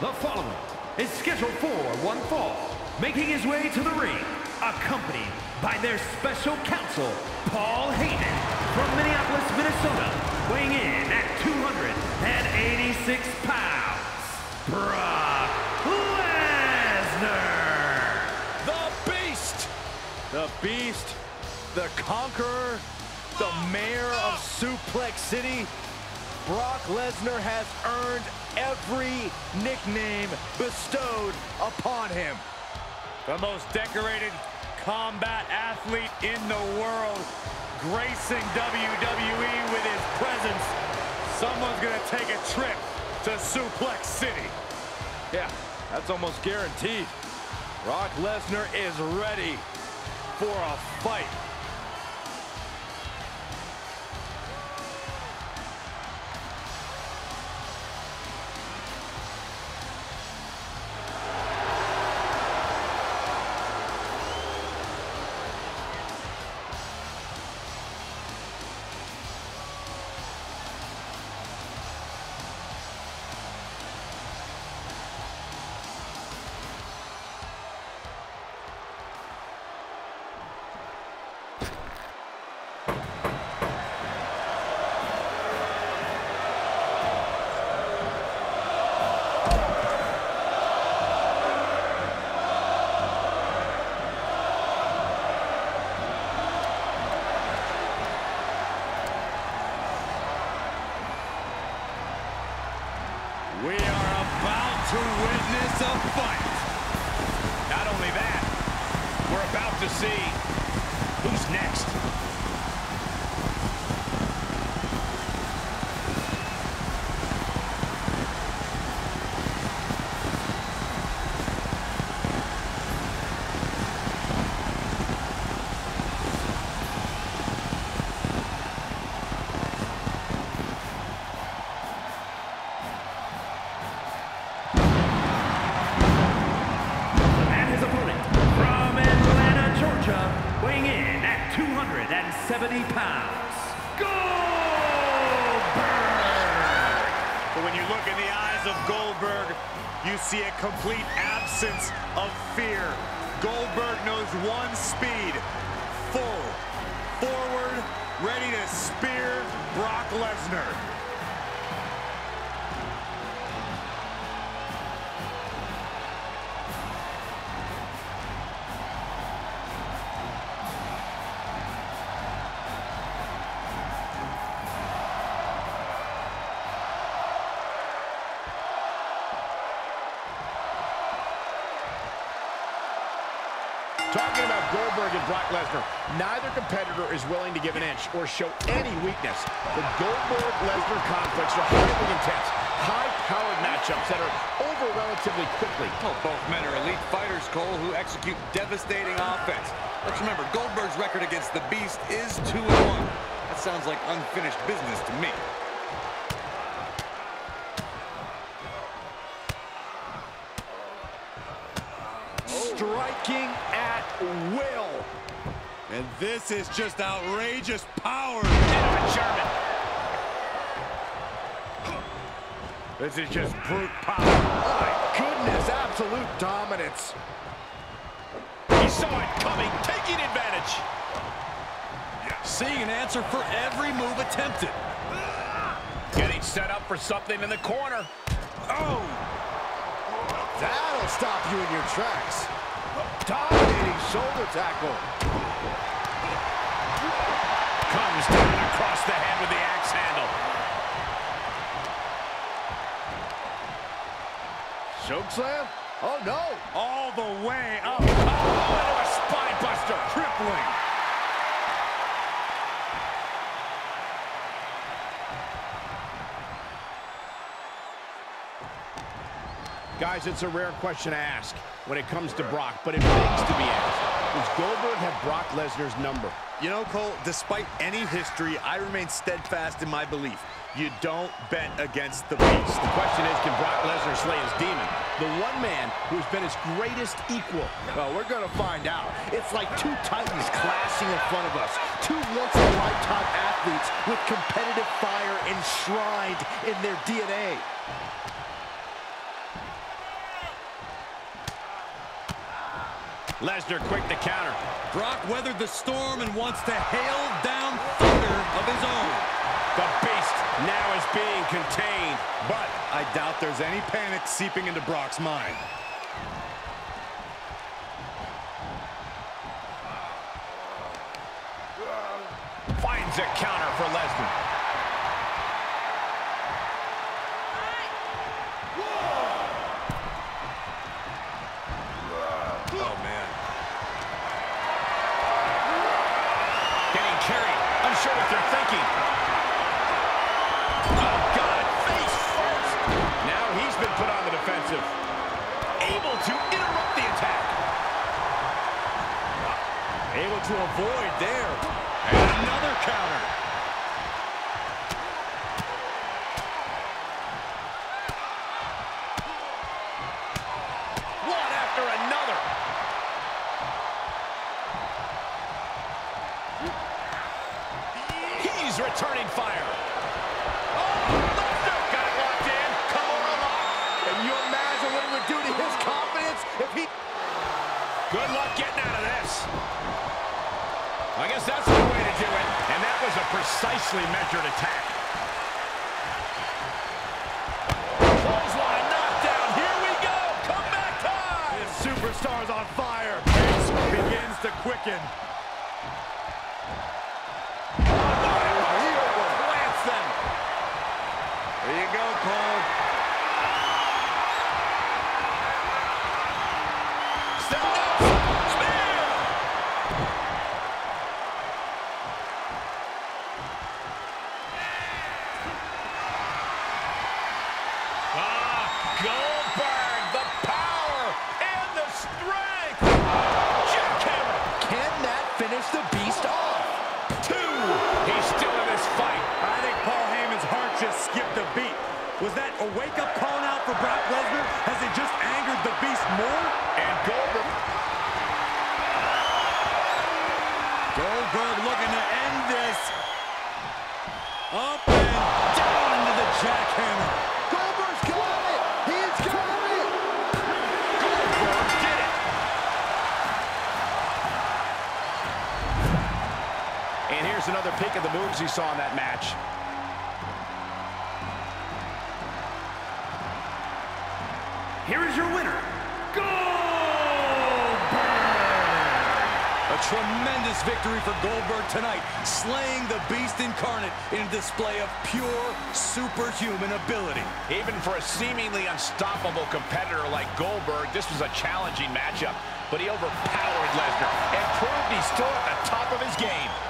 The following is scheduled for one fall, making his way to the ring, accompanied by their special counsel, Paul Heyman, from Minneapolis, Minnesota, weighing in at 286 pounds, Brock Lesnar! The Beast! The Beast, the Conqueror, the Mayor of Suplex City, Brock Lesnar has earned every nickname bestowed upon him. The most decorated combat athlete in the world, gracing WWE with his presence. Someone's gonna take a trip to Suplex City. Yeah, that's almost guaranteed. Brock Lesnar is ready for a fight. Witness a fight. Not only that, we're about to see who's next. When you look in the eyes of Goldberg, you see a complete absence of fear. Goldberg knows one speed, full, forward, ready to spear Brock Lesnar. Talking about Goldberg and Brock Lesnar, neither competitor is willing to give an inch or show any weakness. The Goldberg-Lesnar conflicts are highly intense, high-powered matchups that are over relatively quickly. Well, both men are elite fighters, Cole, who execute devastating offense. Let's remember, Goldberg's record against the Beast is 2-1. That sounds like unfinished business to me. Striking at will. And this is just outrageous power. German. This is just brute power. My goodness, absolute dominance. He saw it coming, taking advantage. Seeing an answer for every move attempted. Getting set up for something in the corner. Oh! That'll stop you in your tracks. Dominating shoulder tackle. Comes down across the head with the axe handle. Choke slam? Oh, no. All the way up. Oh, into a spine buster. Crippling. Guys, it's a rare question to ask when it comes to Brock, but it begs to be asked. Does Goldberg have Brock Lesnar's number? You know, Cole, despite any history, I remain steadfast in my belief. You don't bet against the beast. The question is, can Brock Lesnar slay his demon? The one man who's been his greatest equal. Well, we're going to find out. It's like two titans clashing in front of us. Two once-in-a-lifetime athletes with competitive fire enshrined in their DNA. Lesnar quick to counter. Brock weathered the storm and wants to hail down thunder of his own. The Beast now is being contained, but I doubt there's any panic seeping into Brock's mind. finds a counter for Lesnar. Able to interrupt the attack. Able to avoid there. And another counter. One after another. He's returning fire. Precisely measured attack. Knockdown. Here we go. Comeback time. Superstar's on fire. Pace begins to quicken. And Goldberg. Goldberg looking to end this. Up and down into the jackhammer. Goldberg's got it! He's got it! Goldberg did it. And here's another peek at the moves he saw in that match. Here is your winner, Goldberg! A tremendous victory for Goldberg tonight, slaying the Beast incarnate in a display of pure superhuman ability. Even for a seemingly unstoppable competitor like Goldberg, this was a challenging matchup. But he overpowered Lesnar and proved he's still at the top of his game.